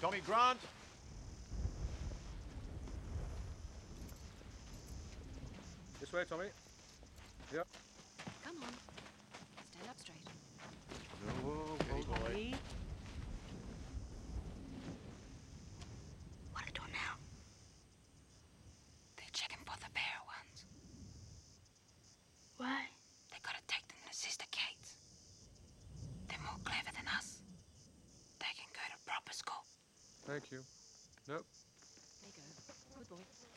Tommy Grant. This way, Tommy. Yep. Come on. Stand up straight. No, okay, boy. Tommy. What are they doing now? They're checking for the bear Thank you. Nope. There you go. Good boy.